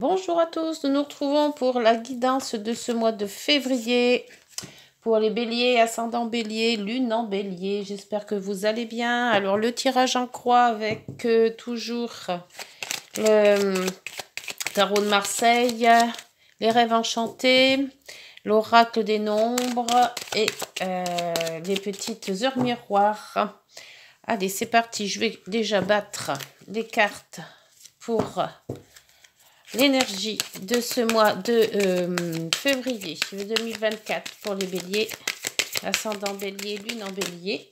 Bonjour à tous, nous nous retrouvons pour la guidance de ce mois de février pour les béliers, ascendant bélier, lune en bélier. J'espère que vous allez bien. Alors le tirage en croix avec euh, toujours le tarot de Marseille, les rêves enchantés, l'oracle des nombres et euh, les petites heures miroirs. Allez, c'est parti. Je vais déjà battre les cartes pour l'énergie de ce mois de euh, février 2024 pour les béliers, ascendant bélier, lune en bélier.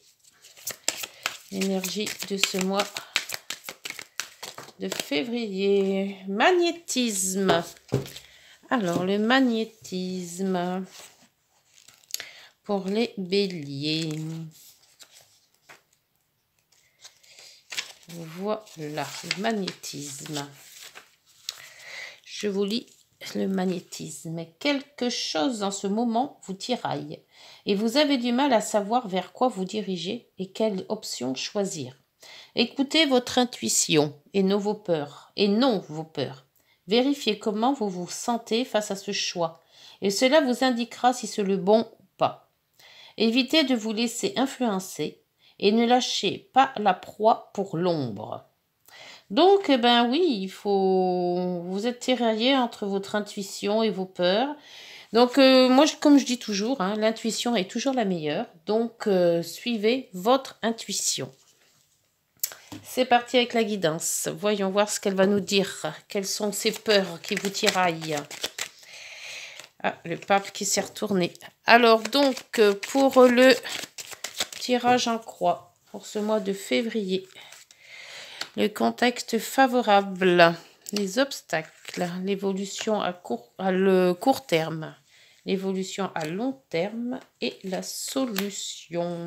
L'énergie de ce mois de février. Magnétisme. Alors, le magnétisme pour les béliers. Voilà, le magnétisme. Je vous lis le magnétisme. Quelque chose en ce moment vous tiraille et vous avez du mal à savoir vers quoi vous diriger et quelle option choisir. Écoutez votre intuition et non vos peurs, et non vos peurs. Vérifiez comment vous vous sentez face à ce choix, et cela vous indiquera si c'est le bon ou pas. Évitez de vous laisser influencer et ne lâchez pas la proie pour l'ombre. Donc, eh ben oui, il faut. Vous êtes tiraillé entre votre intuition et vos peurs. Donc, euh, moi, comme je dis toujours, hein, l'intuition est toujours la meilleure. Donc, euh, suivez votre intuition. C'est parti avec la guidance. Voyons voir ce qu'elle va nous dire. Quelles sont ces peurs qui vous tiraillent? Ah, le pape qui s'est retourné. Alors, donc, pour le tirage en croix, pour ce mois de février, le contexte favorable, les obstacles, l'évolution à court, à le court terme, l'évolution à long terme et la solution.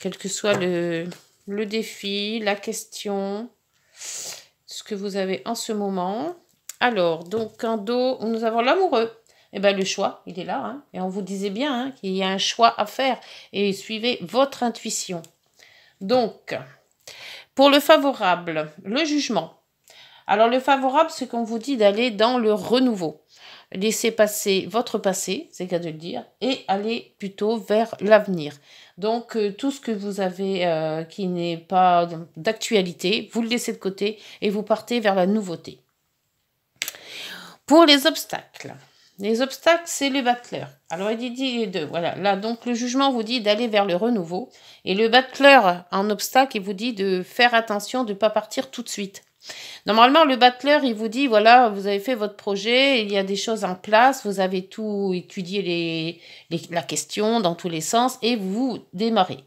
Quel que soit le, le défi, la question, ce que vous avez en ce moment. Alors, donc en dos, nous avons l'amoureux. Eh bien, le choix, il est là. Hein. Et on vous disait bien hein, qu'il y a un choix à faire. Et suivez votre intuition. Donc, pour le favorable, le jugement. Alors le favorable, c'est qu'on vous dit d'aller dans le renouveau. Laissez passer votre passé, c'est qu'à de le dire, et aller plutôt vers l'avenir. Donc euh, tout ce que vous avez euh, qui n'est pas d'actualité, vous le laissez de côté et vous partez vers la nouveauté. Pour les obstacles, les obstacles, c'est les battleurs. Alors, il dit les deux. Voilà. Là, donc, le jugement vous dit d'aller vers le renouveau. Et le battleur en obstacle, il vous dit de faire attention de ne pas partir tout de suite. Normalement, le battleur, il vous dit, voilà, vous avez fait votre projet, il y a des choses en place, vous avez tout étudié la question dans tous les sens et vous démarrez.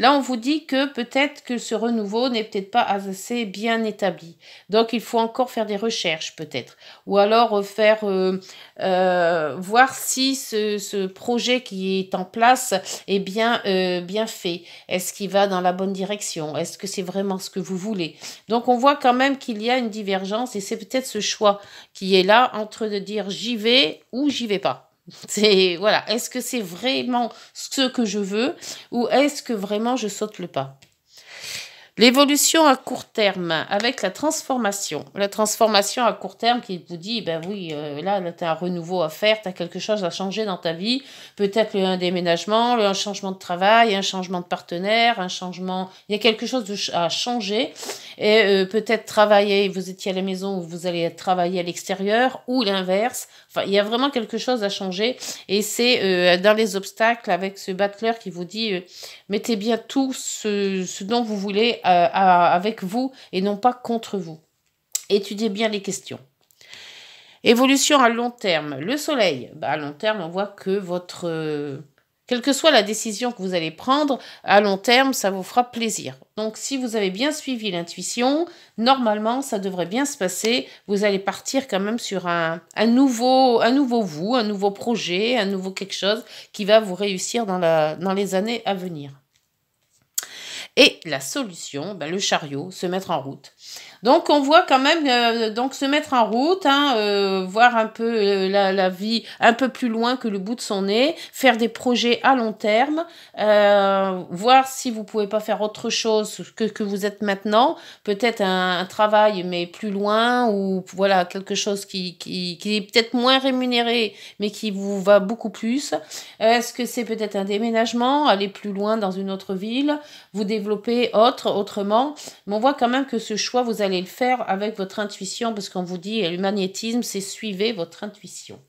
Là, on vous dit que peut-être que ce renouveau n'est peut-être pas assez bien établi. Donc, il faut encore faire des recherches, peut-être. Ou alors faire, euh, euh, voir si ce, projet qui est en place est bien, euh, bien fait. Est-ce qu'il va dans la bonne direction? Est-ce que c'est vraiment ce que vous voulez? Donc, on voit quand même qu'il y a une divergence et c'est peut-être ce choix qui est là entre de dire j'y vais ou j'y vais pas. C'est voilà, est-ce que c'est vraiment ce que je veux ou est-ce que vraiment je saute le pas? L'évolution à court terme avec la transformation. La transformation à court terme qui vous dit, ben oui, euh, là, tu as un renouveau à faire, tu as quelque chose à changer dans ta vie. Peut-être un déménagement, un changement de travail, un changement de partenaire, un changement... Il y a quelque chose à changer. Et euh, peut-être travailler, vous étiez à la maison ou vous allez travailler à l'extérieur ou l'inverse. Enfin, il y a vraiment quelque chose à changer. Et c'est euh, dans les obstacles avec ce battleur qui vous dit, mettez bien tout ce, ce dont vous voulez avec vous et non pas contre vous. Étudiez bien les questions. Évolution à long terme. Le soleil, bah, à long terme, on voit que votre... Euh, quelle que soit la décision que vous allez prendre, à long terme, ça vous fera plaisir. Donc si vous avez bien suivi l'intuition, normalement, ça devrait bien se passer. Vous allez partir quand même sur un, un, nouveau, un nouveau vous, un nouveau projet, un nouveau quelque chose qui va vous réussir dans les années à venir. Et la solution, ben, le chariot, se mettre en route. Donc on voit quand même euh, donc se mettre en route, hein, euh, voir un peu euh, la, la, vie un peu plus loin que le bout de son nez, faire des projets à long terme, voir si vous pouvez pas faire autre chose que que vous êtes maintenant, peut-être un, un, travail mais plus loin ou voilà quelque chose qui, qui, qui est peut-être moins rémunéré mais qui vous va beaucoup plus. Est-ce que c'est peut-être un déménagement, aller plus loin dans une autre ville, vous développer autre autrement, mais on voit quand même que ce choix vous allez le faire avec votre intuition, parce qu'on vous dit le magnétisme, c'est suivez votre intuition.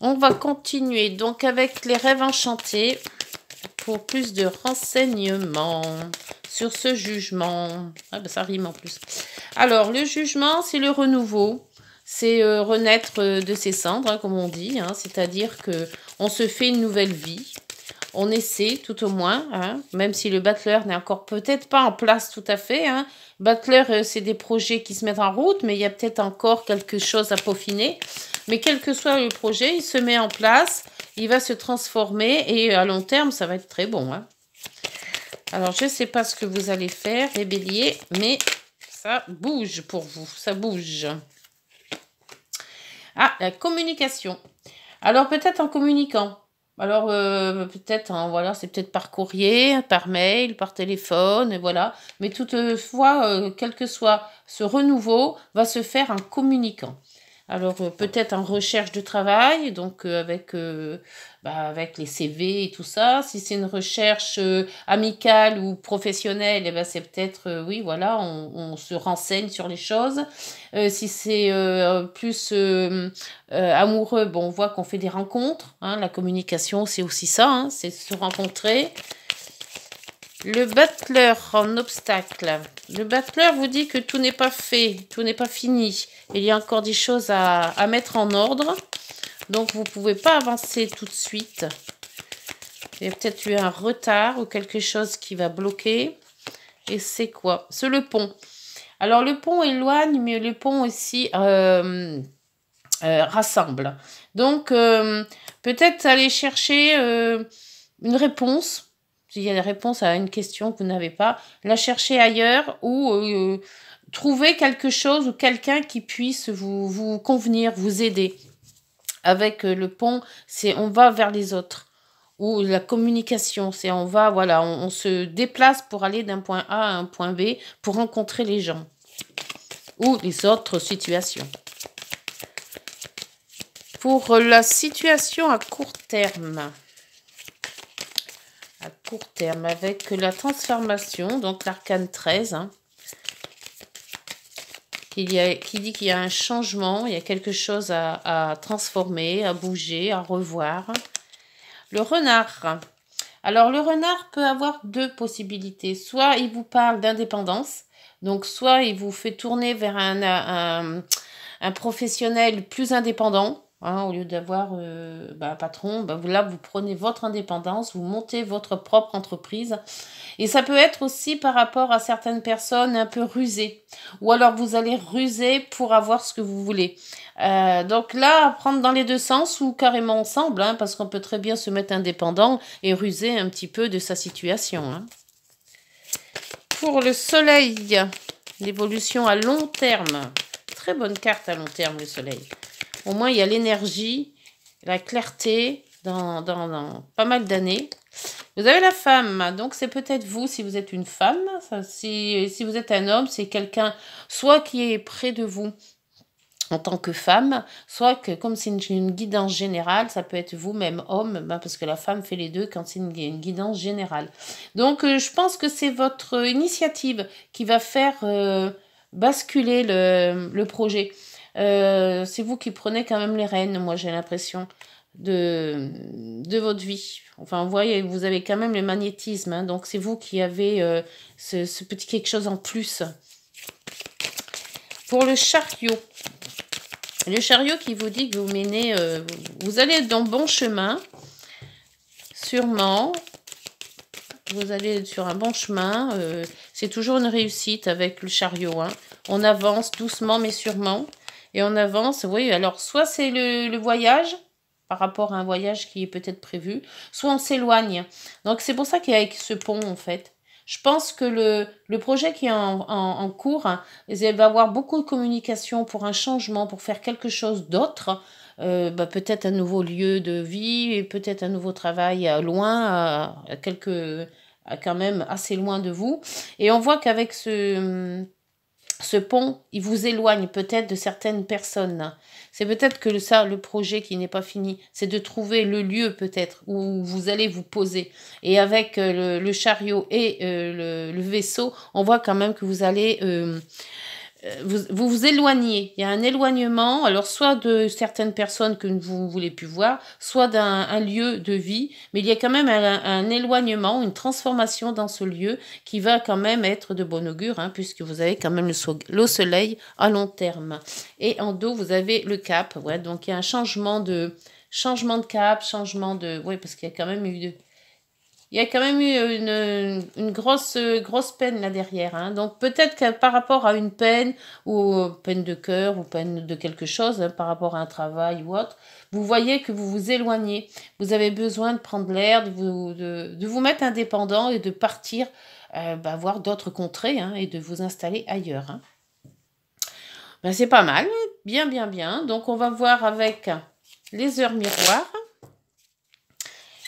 On va continuer donc avec les rêves enchantés pour plus de renseignements sur ce jugement. Ah ben ça rime en plus. Alors, le jugement, c'est le renouveau. C'est euh, renaître euh, de ses cendres, hein, comme on dit. Hein. C'est-à-dire que on se fait une nouvelle vie on essaie tout au moins, hein, même si le Battler n'est encore peut-être pas en place tout à fait. Hein. Battler, euh, c'est des projets qui se mettent en route, mais il y a peut-être encore quelque chose à peaufiner. Mais quel que soit le projet, il se met en place, il va se transformer et à long terme, ça va être très bon. Hein. Alors, je ne sais pas ce que vous allez faire, les béliers, mais ça bouge pour vous, ça bouge. Ah, la communication. Alors, peut-être en communiquant. Alors euh, peut-être, hein, voilà, c'est peut-être par courrier, par mail, par téléphone, voilà. Mais toutefois, euh, quel que soit ce renouveau, va se faire en communiquant. Alors euh, peut-être en recherche de travail, donc avec, bah, avec les CV et tout ça. Si c'est une recherche amicale ou professionnelle, eh ben, c'est peut-être, oui, voilà, on, on, se renseigne sur les choses. si c'est plus amoureux, bon, on voit qu'on fait des rencontres. Hein, la communication, c'est aussi ça, hein, c'est se rencontrer. Le battleur en obstacle. Le battleur vous dit que tout n'est pas fait, tout n'est pas fini. Il y a encore des choses à, à mettre en ordre. Donc, vous ne pouvez pas avancer tout de suite. Il y a peut-être eu un retard ou quelque chose qui va bloquer. Et c'est quoi? C'est le pont. Alors, le pont éloigne, mais le pont aussi euh, euh, rassemble. Donc, euh, peut-être aller chercher une réponse s'il y a des réponses à une question que vous n'avez pas, la chercher ailleurs ou trouver quelque chose ou quelqu'un qui puisse vous convenir, vous aider. Avec euh, le pont, c'est on va vers les autres. Ou la communication, c'est on va, voilà, on, se déplace pour aller d'un point A à un point B pour rencontrer les gens. Ou les autres situations. Pour la situation à court terme, à court terme avec la transformation, donc l'arcane 13, hein, y a, qui dit qu'il y a un changement, il y a quelque chose à, transformer, à bouger, à revoir. Le renard. Alors le renard peut avoir deux possibilités. Soit il vous parle d'indépendance, donc soit il vous fait tourner vers un, un professionnel plus indépendant, Hein, au lieu d'avoir euh, bah, un patron, bah, là, vous prenez votre indépendance, vous montez votre propre entreprise. Et ça peut être aussi par rapport à certaines personnes un peu rusées. Ou alors vous allez ruser pour avoir ce que vous voulez. Euh, donc là, prendre dans les deux sens ou carrément ensemble, hein, parce qu'on peut très bien se mettre indépendant et ruser un petit peu de sa situation. Hein. Pour le soleil, l'évolution à long terme. Très bonne carte à long terme, le soleil. Au moins, il y a l'énergie, la clarté dans, dans, pas mal d'années. Vous avez la femme, donc c'est peut-être vous si vous êtes une femme. si, si vous êtes un homme, c'est quelqu'un soit qui est près de vous en tant que femme, soit que comme c'est une, guidance générale, ça peut être vous-même homme, ben parce que la femme fait les deux quand c'est une, une, guidance générale. Donc euh, je pense que c'est votre initiative qui va faire euh, basculer le, le projet. Euh, c'est vous qui prenez quand même les rênes, moi j'ai l'impression, de, de votre vie. Enfin, vous voyez, vous avez quand même le magnétisme, hein, donc c'est vous qui avez euh, ce, petit quelque chose en plus. Pour le chariot, le chariot qui vous dit que vous menez, euh, vous allez dans bon chemin, sûrement. Vous allez sur un bon chemin. C'est toujours une réussite avec le chariot. Hein. On avance doucement mais sûrement et on avance. Oui, alors soit c'est le, le, voyage par rapport à un voyage qui est peut-être prévu, soit on s'éloigne. Donc c'est pour ça qu'il y a ce pont en fait. Je pense que le, le projet qui est en, en, en cours, il va avoir beaucoup de communication pour un changement, pour faire quelque chose d'autre. Euh, bah, peut-être un nouveau lieu de vie et peut-être un nouveau travail à loin, à, à quelques, à quand même assez loin de vous. Et on voit qu'avec ce, ce pont, il vous éloigne peut-être de certaines personnes. C'est peut-être que ça, le projet qui n'est pas fini, c'est de trouver le lieu peut-être où vous allez vous poser. Et avec euh, le, chariot et euh, le, vaisseau, on voit quand même que vous allez euh, vous, vous, vous éloignez. Il y a un éloignement, alors soit de certaines personnes que vous ne voulez plus voir, soit d'un lieu de vie, mais il y a quand même un, un, éloignement, une transformation dans ce lieu qui va quand même être de bon augure, hein, puisque vous avez quand même le, so le, soleil à long terme. Et en dos, vous avez le cap, ouais, donc il y a un changement de changement de cap, changement de... Oui, parce qu'il y a quand même eu... il y a quand même eu une, grosse, grosse peine là derrière. Hein. Donc peut-être que par rapport à une peine, ou peine de cœur, ou peine de quelque chose, hein, par rapport à un travail ou autre, vous voyez que vous vous éloignez. Vous avez besoin de prendre l'air, de vous, de, vous mettre indépendant et de partir euh, bah, voir d'autres contrées hein, et de vous installer ailleurs. Ben, C'est pas mal, bien, bien, bien. Donc on va voir avec les heures miroirs.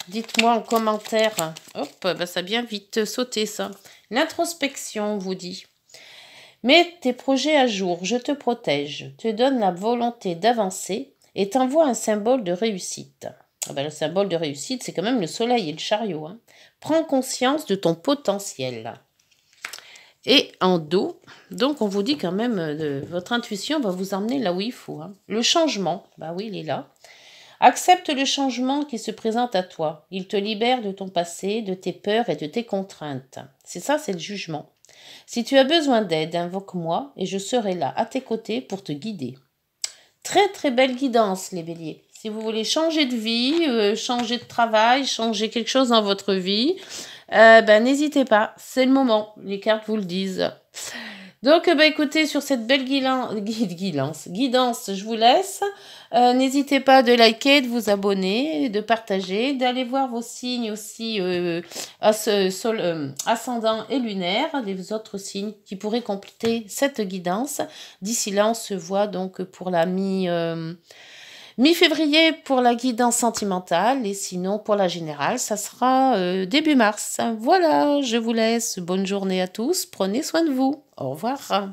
Dites-moi en commentaire. Hop, bah ça bien vite sauté ça. L'introspection vous dit. Mets tes projets à jour, je te protège, te donne la volonté d'avancer et t'envoie un symbole de réussite. Ah ben, le symbole de réussite, c'est quand même le soleil et le chariot. Hein. Prends conscience de ton potentiel. Et en dos, donc on vous dit quand même, de, votre intuition va vous emmener là où il faut. Hein. Le changement, bah oui, il est là. Accepte le changement qui se présente à toi. Il te libère de ton passé, de tes peurs et de tes contraintes. C'est ça, c'est le jugement. Si tu as besoin d'aide, invoque-moi et je serai là à tes côtés pour te guider. Très très belle guidance, les béliers. Si vous voulez changer de vie, euh, changer de travail, changer quelque chose dans votre vie, euh, ben, n'hésitez pas, c'est le moment. Les cartes vous le disent. Donc, bah, écoutez, sur cette belle guidance, guidance, je vous laisse. Euh, N'hésitez pas de liker, de vous abonner, de partager, d'aller voir vos signes aussi euh, euh, ascendant et lunaire, les autres signes qui pourraient compléter cette guidance. D'ici là, on se voit donc pour la mi... Mi-février pour la guidance sentimentale et sinon pour la générale, ça sera euh, début mars. Voilà, je vous laisse. Bonne journée à tous. Prenez soin de vous. Au revoir.